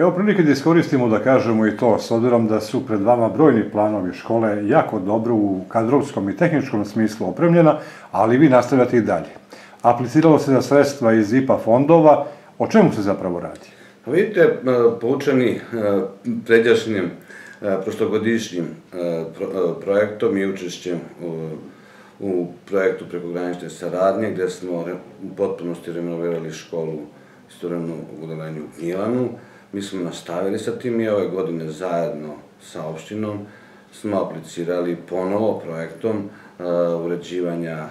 Evo prilike da iskoristimo da kažemo i to, s obzirom da su pred vama brojni planovi škole jako dobro u kadrovskom i tehničkom smislu opremljena, ali vi nastavljate i dalje. Apliciralo se za sredstva iz IPA fondova, o čemu se zapravo radi? Pa vidite, poučeni predjašnjim prošlogodišnjim projektom i učešćem u projektu prekogranične saradnje, gde smo u potpunosti renovirali školu istorenu u Udalenju u Gnjilanu. Mi smo nastavili sa tim i ove godine zajedno sa opštinom smo aplicirali ponovo projektom uređivanja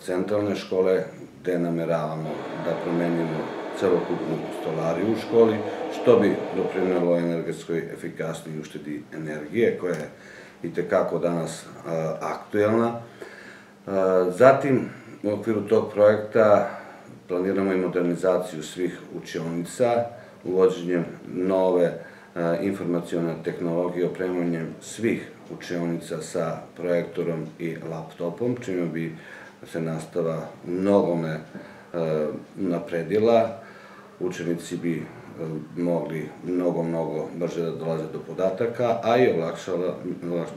centralne škole, gde nameravamo da promenimo celokupnu stolariju u školi, što bi doprinelo energetskoj efikasnoj uštedi energije, koja je i tekako danas aktuelna. Zatim, u okviru tog projekta planiramo i modernizaciju svih učionica, uvođenjem nove informacijone tehnologije, opremanjem svih učionica sa projektorom i laptopom, čime bi se nastava mnogome napredila, učenici bi mogli mnogo, mnogo brže da dolaze do podataka, a i olakšala,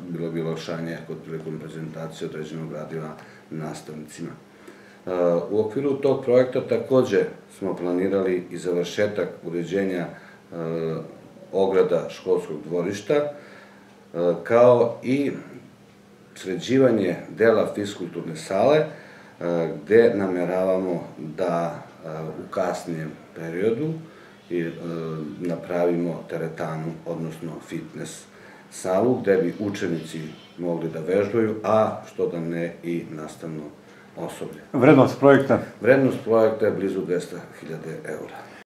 bilo bi olakšanje kod prilikom prezentacije određenog gradiva nastavnicima. U okviru tog projekta takođe smo planirali i završetak uređenja ograda školskog dvorišta, kao i sređivanje dela fiskulturne sale, gde nameravamo da u kasnijem periodu i napravimo teretanu, odnosno fitness salu, gde bi učenici mogli da vežbaju, a što da ne i nastavno osoblje. Vrednost projekta? Vrednost projekta je blizu 200.000 eura.